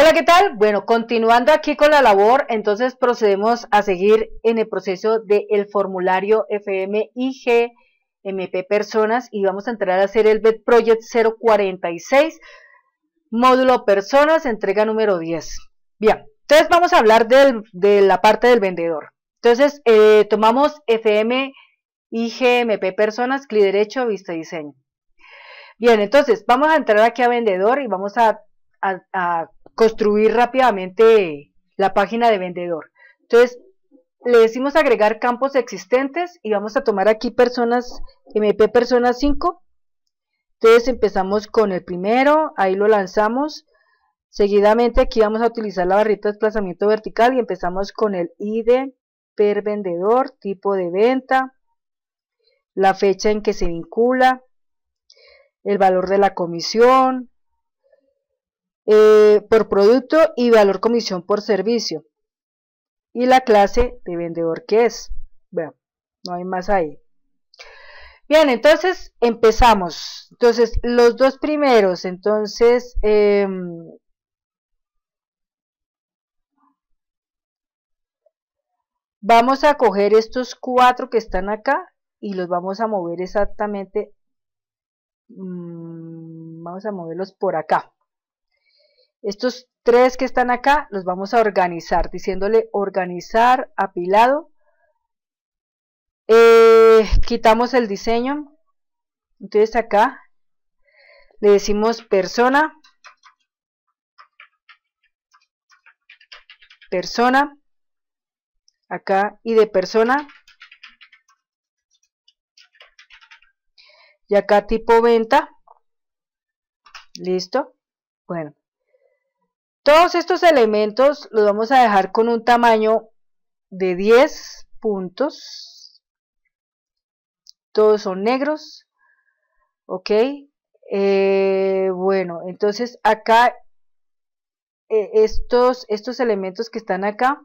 Hola, ¿qué tal? Bueno, continuando aquí con la labor, entonces procedemos a seguir en el proceso del formulario FMIG MP Personas y vamos a entrar a hacer el BED Project 046, módulo Personas, entrega número 10. Bien, entonces vamos a hablar de la parte del vendedor. Entonces, eh, tomamos FM, IGMP Personas, clic derecho, vista diseño. Bien, entonces vamos a entrar aquí a vendedor y vamos a construir rápidamente la página de vendedor. Entonces, le decimos agregar campos existentes y vamos a tomar aquí personas, MP personas 5. Entonces empezamos con el primero, ahí lo lanzamos. Seguidamente aquí vamos a utilizar la barrita de desplazamiento vertical y empezamos con el ID per vendedor, tipo de venta, la fecha en que se vincula, el valor de la comisión, eh, por producto y valor comisión por servicio. Y la clase de vendedor que es. Bueno, no hay más ahí. Bien, entonces empezamos. Entonces, los dos primeros, entonces, em, vamos a coger estos cuatro que están acá y los vamos a mover exactamente, mm, vamos a moverlos por acá. Estos tres que están acá los vamos a organizar, diciéndole organizar, apilado. Eh, quitamos el diseño. Entonces acá le decimos persona. Persona. Acá y de persona. Y acá tipo venta. Listo. Bueno. Todos estos elementos los vamos a dejar con un tamaño de 10 puntos. Todos son negros. Ok. Eh, bueno, entonces acá eh, estos, estos elementos que están acá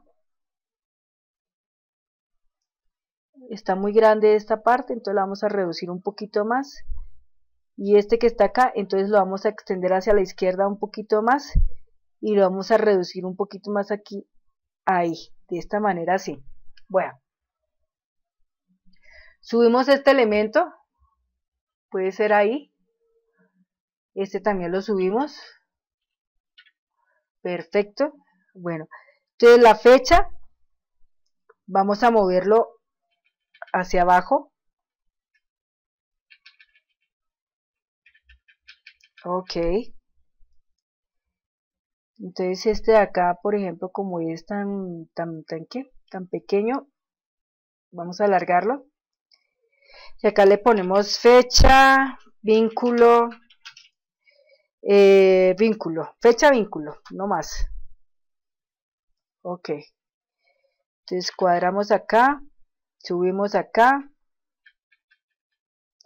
está muy grande esta parte, entonces la vamos a reducir un poquito más. Y este que está acá, entonces lo vamos a extender hacia la izquierda un poquito más y lo vamos a reducir un poquito más aquí, ahí, de esta manera así. Bueno, subimos este elemento, puede ser ahí, este también lo subimos, perfecto, bueno, entonces la fecha, vamos a moverlo hacia abajo, ok, entonces este de acá, por ejemplo, como es tan, tan, tan, tan pequeño, vamos a alargarlo. Y acá le ponemos fecha, vínculo, eh, vínculo, fecha, vínculo, no más. Ok. Entonces cuadramos acá, subimos acá.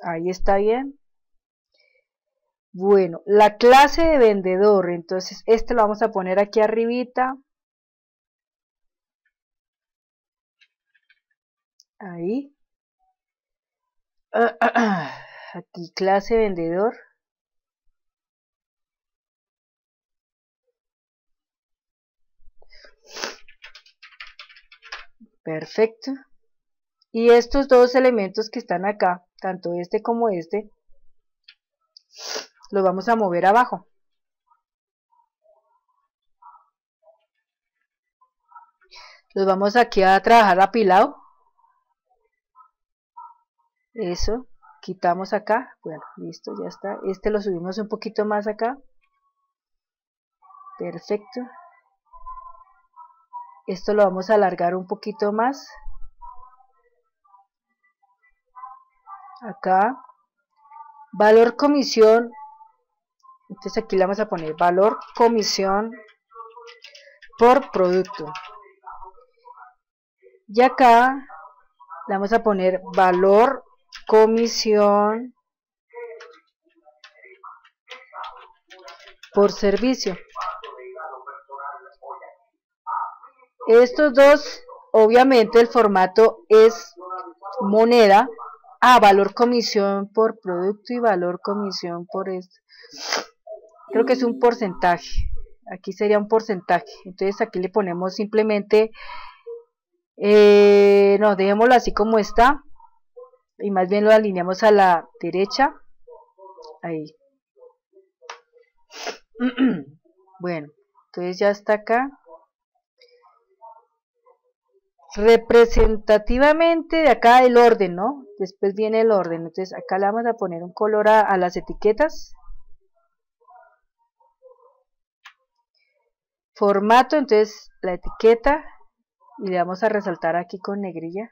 Ahí está bien. Bueno, la clase de vendedor, entonces este lo vamos a poner aquí arribita. Ahí. Aquí clase vendedor. Perfecto. Y estos dos elementos que están acá, tanto este como este, lo vamos a mover abajo. Los vamos aquí a trabajar apilado. Eso, quitamos acá. Bueno, listo, ya está. Este lo subimos un poquito más acá. Perfecto. Esto lo vamos a alargar un poquito más. Acá. Valor comisión entonces aquí le vamos a poner valor comisión por producto. Y acá le vamos a poner valor comisión por servicio. Estos dos, obviamente el formato es moneda, a ah, valor comisión por producto y valor comisión por esto creo que es un porcentaje. Aquí sería un porcentaje. Entonces aquí le ponemos simplemente eh, no dejémoslo así como está. Y más bien lo alineamos a la derecha. Ahí. Bueno entonces ya está acá. Representativamente de acá el orden no después viene el orden. Entonces acá le vamos a poner un color a las etiquetas formato entonces la etiqueta y le vamos a resaltar aquí con negrilla.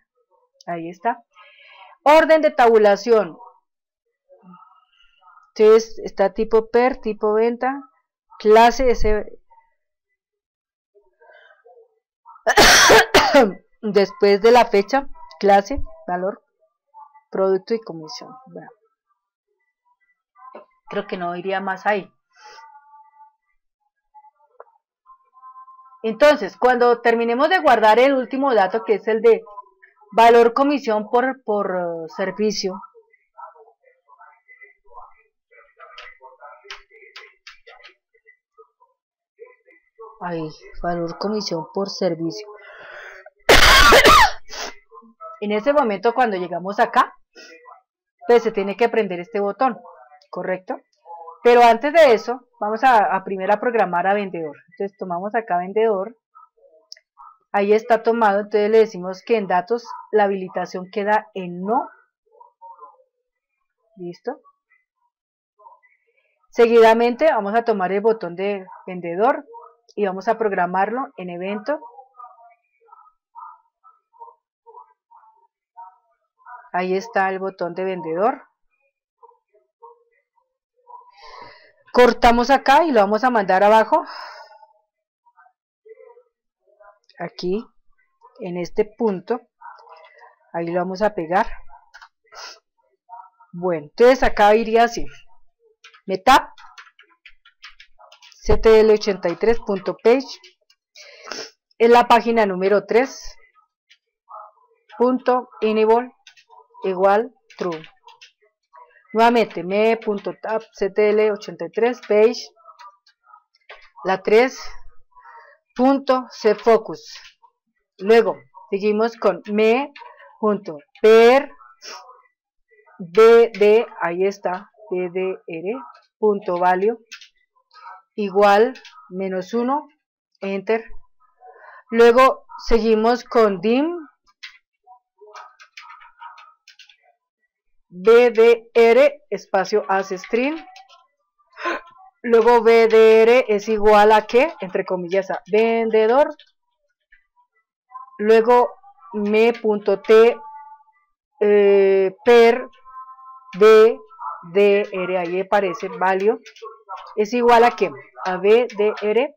Ahí está. Orden de tabulación. Entonces está tipo per tipo venta. Clase ese después de la fecha clase valor producto y comisión. Creo que no iría más ahí Entonces, cuando terminemos de guardar el último dato, que es el de valor comisión por, por uh, servicio, Ahí, valor comisión por servicio. en ese momento, cuando llegamos acá, pues se tiene que prender este botón, ¿correcto? Pero antes de eso, vamos a, primero a programar a vendedor. Entonces tomamos acá vendedor. Ahí está tomado, entonces le decimos que en datos la habilitación queda en no. ¿Listo? Seguidamente vamos a tomar el botón de vendedor y vamos a programarlo en evento. Ahí está el botón de vendedor. Cortamos acá y lo vamos a mandar abajo. Aquí en este punto. Ahí lo vamos a pegar. Bueno entonces acá iría así. Meta ctl83.page es la página número 3 punto enable igual true Nuevamente, me.tab.ctl83 page, la 3, punto focus. Luego, seguimos con me.per dd, ahí está, ddr, value, igual, menos 1, enter. Luego, seguimos con dim BDR espacio as string. Luego BDR es igual a que, entre comillas, a vendedor. Luego me.t eh, per BDR, ahí aparece value, es igual a que, a BDR.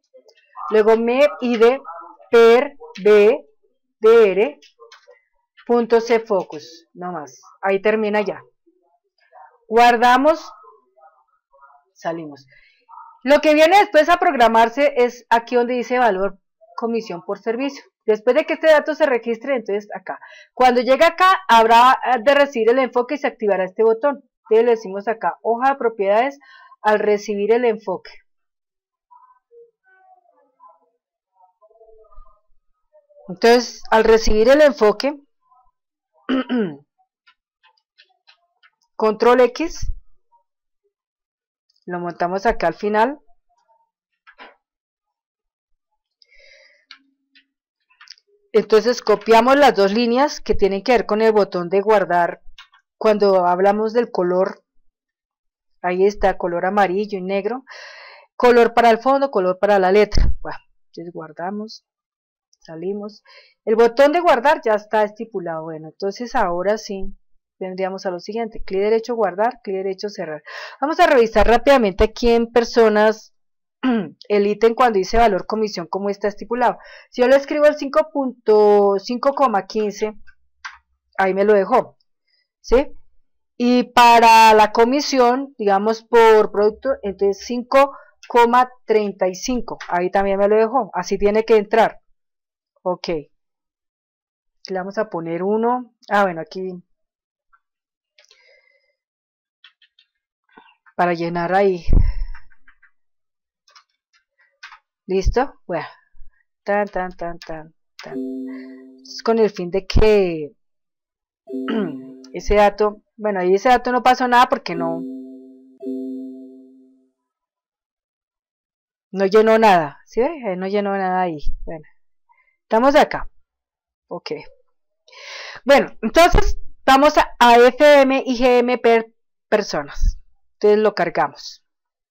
Luego me id per BDR punto C focus, no más. Ahí termina ya. Guardamos, salimos. Lo que viene después a programarse es aquí donde dice valor comisión por servicio. Después de que este dato se registre, entonces acá. Cuando llegue acá, habrá de recibir el enfoque y se activará este botón. Entonces le decimos acá, hoja de propiedades al recibir el enfoque. Entonces, al recibir el enfoque, control X. Lo montamos acá al final. Entonces copiamos las dos líneas que tienen que ver con el botón de guardar. Cuando hablamos del color ahí está color amarillo y negro. Color para el fondo color para la letra. Bueno, entonces guardamos salimos el botón de guardar ya está estipulado. Bueno, entonces ahora sí vendríamos a lo siguiente. Clic derecho guardar, clic derecho cerrar. Vamos a revisar rápidamente aquí en personas el ítem cuando dice valor comisión como está estipulado. Si yo le escribo el 5.5,15, ahí me lo dejó. ¿Sí? Y para la comisión, digamos por producto, entonces 5,35. Ahí también me lo dejó. Así tiene que entrar. Ok le vamos a poner uno ah bueno aquí para llenar ahí ¿Listo? Bueno, tan, tan, tan, tan, tan. con el fin de que ese dato, bueno, ahí ese dato no pasó nada porque no, no llenó nada, ¿sí? No llenó nada ahí. Bueno, estamos acá. Ok. Bueno, entonces vamos a, FM y GM per personas. Entonces lo cargamos.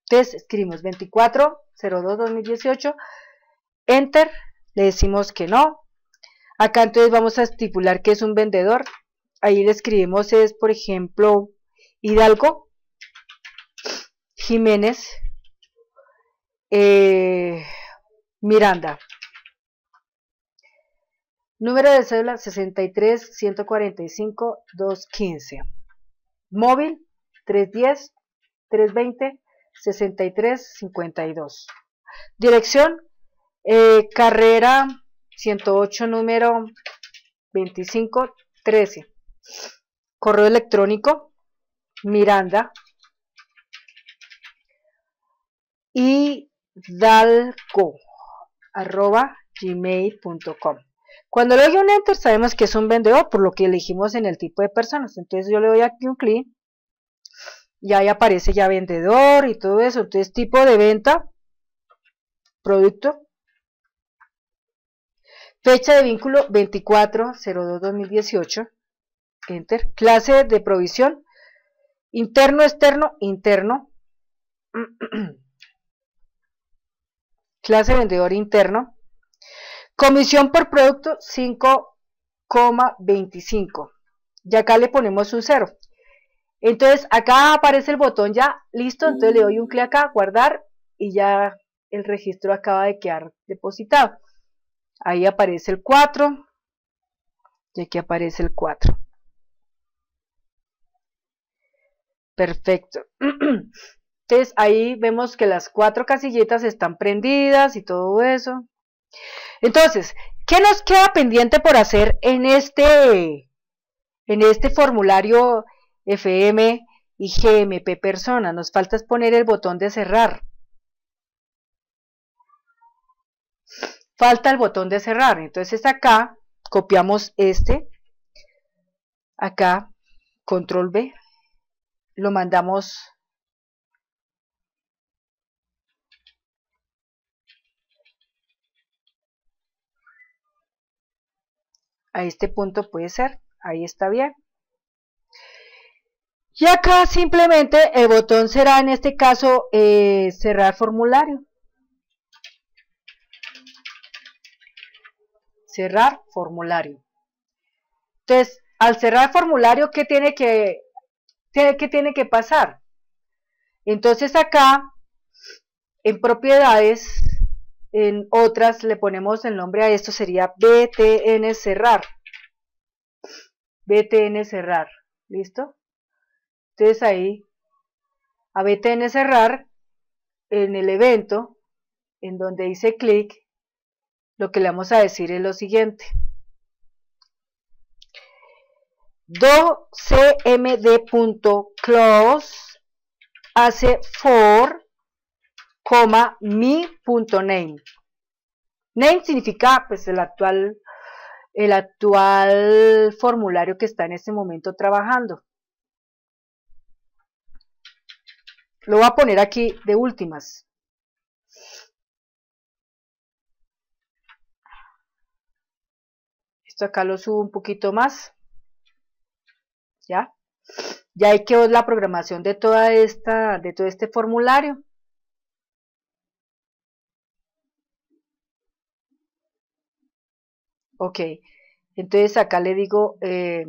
Entonces escribimos 2402-2018, enter, le decimos que no. Acá entonces vamos a estipular que es un vendedor. Ahí le escribimos es, por ejemplo, Hidalgo, Jiménez, eh, Miranda. Número de cédula 63 145 215. Móvil 310 320 63 52. Dirección eh, carrera 108 número 25 13. Correo electrónico Miranda y dalco arroba gmail.com cuando le doy un enter sabemos que es un vendedor por lo que elegimos en el tipo de personas. Entonces yo le doy aquí un clic y ahí aparece ya vendedor y todo eso. Entonces tipo de venta producto. Fecha de vínculo 24-02-2018 enter. Clase de provisión interno externo interno. Clase vendedor interno. Comisión por producto 5,25. Y acá le ponemos un 0. Entonces acá aparece el botón ya listo. Entonces le doy un clic acá, guardar y ya el registro acaba de quedar depositado. Ahí aparece el 4 y aquí aparece el 4. Perfecto. Entonces ahí vemos que las cuatro casillitas están prendidas y todo eso. Entonces, ¿qué nos queda pendiente por hacer en este, en este formulario FM y GMP persona? Nos falta es poner el botón de cerrar. Falta el botón de cerrar. Entonces acá copiamos este. Acá, control B. Lo mandamos a este punto puede ser, ahí está bien. Y acá simplemente el botón será en este caso eh, cerrar formulario. Cerrar formulario. Entonces, al cerrar formulario, ¿qué tiene que, qué tiene que pasar? Entonces acá, en propiedades, en otras le ponemos el nombre a esto, sería BTN cerrar. BTN cerrar. ¿Listo? Entonces ahí, a BTN cerrar, en el evento, en donde dice clic, lo que le vamos a decir es lo siguiente. docmd.close hace for mi.name. Name significa pues el actual, el actual formulario que está en este momento trabajando. Lo voy a poner aquí de últimas. Esto acá lo subo un poquito más. ¿Ya? Ya hay que la programación de toda esta, de todo este formulario. Ok, entonces acá le digo eh,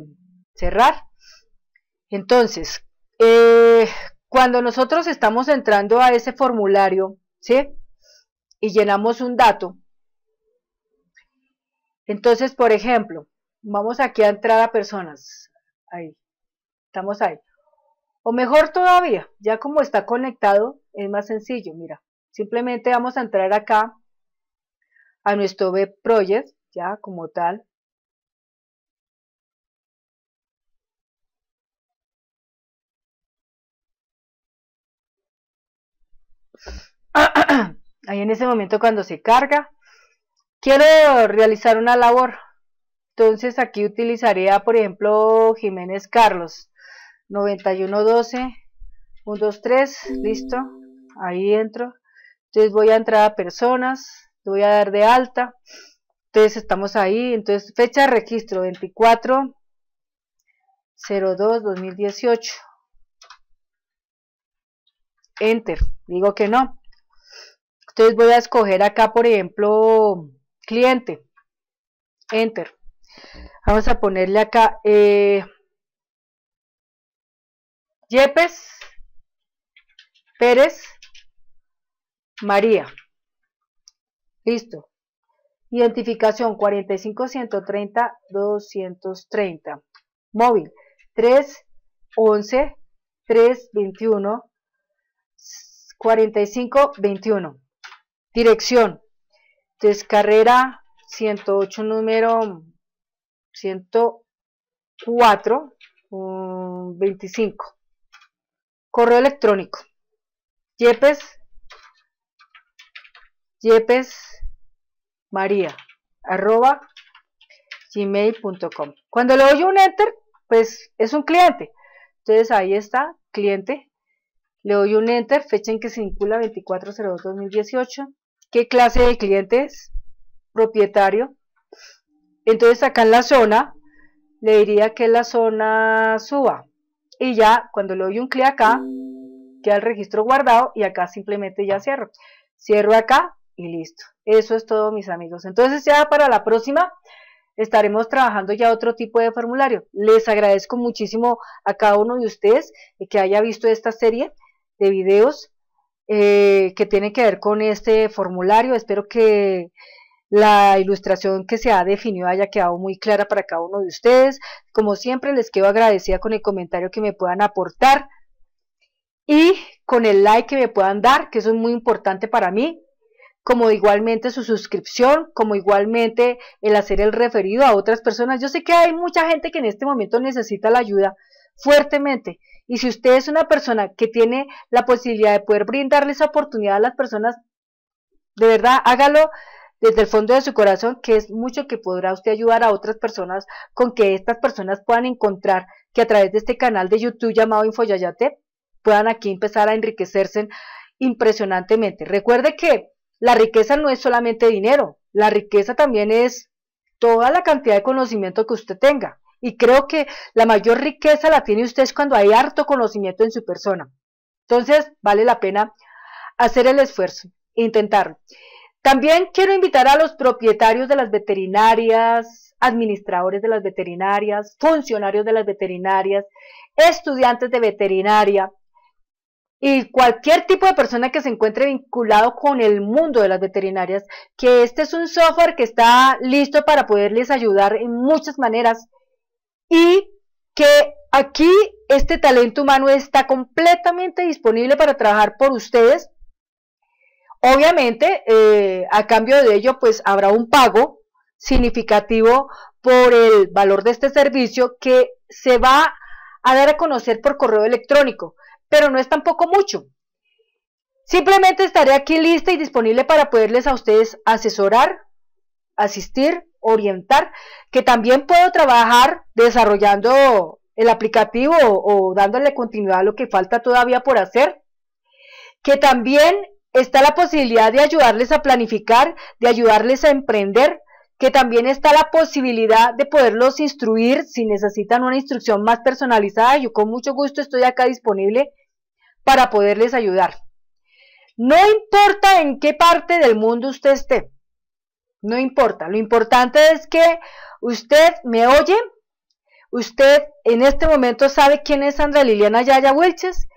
cerrar. Entonces, eh, cuando nosotros estamos entrando a ese formulario, ¿sí? Y llenamos un dato. Entonces, por ejemplo, vamos aquí a entrar a personas. Ahí, estamos ahí. O mejor todavía, ya como está conectado, es más sencillo, mira. Simplemente vamos a entrar acá a nuestro web project ya como tal. ahí en ese momento cuando se carga, quiero realizar una labor. Entonces aquí utilizaría, por ejemplo, Jiménez Carlos, 9112, 123, listo, ahí entro. Entonces voy a entrar a personas, voy a dar de alta. Entonces estamos ahí, entonces fecha de registro 24 02 2018. Enter, digo que no. Entonces voy a escoger acá, por ejemplo, cliente. Enter. Vamos a ponerle acá eh, Yepes Pérez María. Listo. Identificación 130 230. Móvil 311 321 4521. Dirección. Descarrera 108 número 104 25. Correo electrónico. Yepes Yepes María arroba gmail.com. Cuando le doy un enter, pues es un cliente. Entonces ahí está, cliente. Le doy un enter, fecha en que se vincula 2402-2018. ¿Qué clase de cliente es? Propietario. Entonces acá en la zona, le diría que la zona suba. Y ya cuando le doy un clic acá, queda el registro guardado y acá simplemente ya cierro. Cierro acá y listo. Eso es todo mis amigos. Entonces ya para la próxima estaremos trabajando ya otro tipo de formulario. Les agradezco muchísimo a cada uno de ustedes que haya visto esta serie de videos eh, que tiene que ver con este formulario. Espero que la ilustración que se ha definido haya quedado muy clara para cada uno de ustedes. Como siempre, les quedo agradecida con el comentario que me puedan aportar y con el like que me puedan dar, que eso es muy importante para mí como igualmente su suscripción, como igualmente el hacer el referido a otras personas. Yo sé que hay mucha gente que en este momento necesita la ayuda fuertemente. Y si usted es una persona que tiene la posibilidad de poder brindarle esa oportunidad a las personas, de verdad, hágalo desde el fondo de su corazón, que es mucho que podrá usted ayudar a otras personas con que estas personas puedan encontrar que a través de este canal de YouTube llamado Infoyayate puedan aquí empezar a enriquecerse impresionantemente. Recuerde que la riqueza no es solamente dinero, la riqueza también es toda la cantidad de conocimiento que usted tenga. Y creo que la mayor riqueza la tiene usted cuando hay harto conocimiento en su persona. Entonces, vale la pena hacer el esfuerzo, intentarlo. También quiero invitar a los propietarios de las veterinarias, administradores de las veterinarias, funcionarios de las veterinarias, estudiantes de veterinaria, y cualquier tipo de persona que se encuentre vinculado con el mundo de las veterinarias, que este es un software que está listo para poderles ayudar en muchas maneras y que aquí este talento humano está completamente disponible para trabajar por ustedes. Obviamente, eh, a cambio de ello, pues habrá un pago significativo por el valor de este servicio que se va a dar a conocer por correo electrónico pero no es tampoco mucho. Simplemente estaré aquí lista y disponible para poderles a ustedes asesorar, asistir, orientar, que también puedo trabajar desarrollando el aplicativo o, dándole continuidad a lo que falta todavía por hacer, que también está la posibilidad de ayudarles a planificar, de ayudarles a emprender, que también está la posibilidad de poderlos instruir si necesitan una instrucción más personalizada. Yo con mucho gusto estoy acá disponible para poderles ayudar. No importa en qué parte del mundo usted esté, no importa, lo importante es que usted me oye, usted en este momento sabe quién es Sandra Liliana Yaya Wilches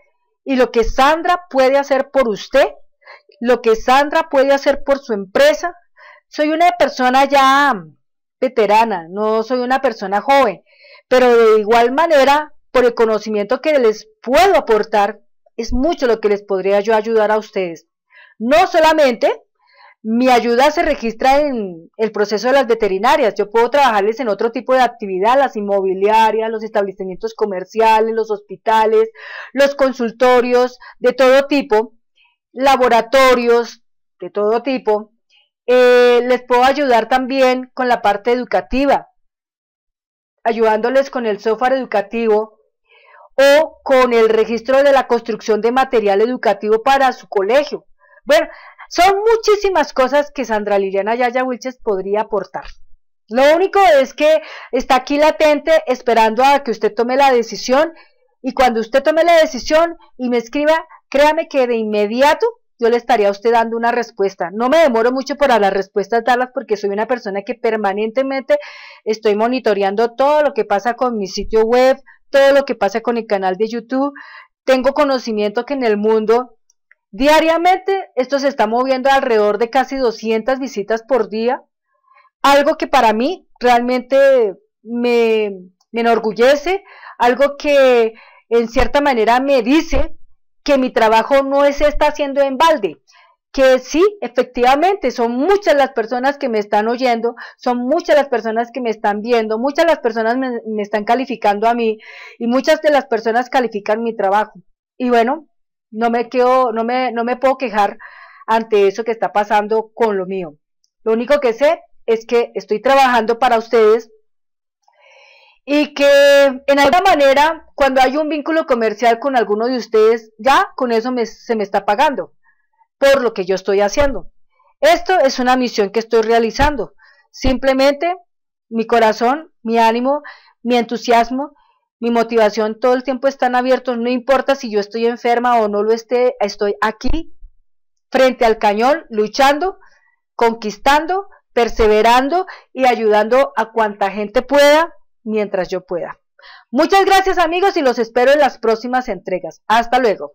y lo que Sandra puede hacer por usted, lo que Sandra puede hacer por su empresa. Soy una persona ya veterana, no soy una persona joven, pero de igual manera, por el conocimiento que les puedo aportar, es mucho lo que les podría yo ayudar a ustedes. No solamente mi ayuda se registra en el proceso de las veterinarias, yo puedo trabajarles en otro tipo de actividad, las inmobiliarias, los establecimientos comerciales, los hospitales, los consultorios de todo tipo, laboratorios, de todo tipo. Eh, les puedo ayudar también con la parte educativa, ayudándoles con el software educativo o con el registro de la construcción de material educativo para su colegio. Bueno, son muchísimas cosas que Sandra Liliana Yaya Wilches podría aportar. Lo único es que está aquí latente esperando a que usted tome la decisión y cuando usted tome la decisión y me escriba, créame que de inmediato yo le estaría a usted dando una respuesta. No me demoro mucho para las respuestas darlas porque soy una persona que permanentemente estoy monitoreando todo lo que pasa con mi sitio web, todo lo que pasa con el canal de YouTube. Tengo conocimiento que en el mundo diariamente esto se está moviendo alrededor de casi 200 visitas por día, algo que para mí realmente me, me enorgullece, algo que en cierta manera me dice que mi trabajo no se está haciendo en balde, que sí, efectivamente, son muchas las personas que me están oyendo, son muchas las personas que me están viendo, muchas las personas me, me están calificando a mí y muchas de las personas califican mi trabajo. Y bueno, no me quedo, no me, no me puedo quejar ante eso que está pasando con lo mío. Lo único que sé es que estoy trabajando para ustedes y que en alguna manera, cuando hay un vínculo comercial con alguno de ustedes, ya con eso se me está pagando por lo que yo estoy haciendo. Esto es una misión que estoy realizando. Simplemente mi corazón, mi ánimo, mi entusiasmo, mi motivación todo el tiempo están abiertos, no importa si yo estoy enferma o no lo esté, estoy aquí frente al cañón, luchando, conquistando, perseverando y ayudando a cuanta gente pueda mientras yo pueda. Muchas gracias amigos y los espero en las próximas entregas. Hasta luego.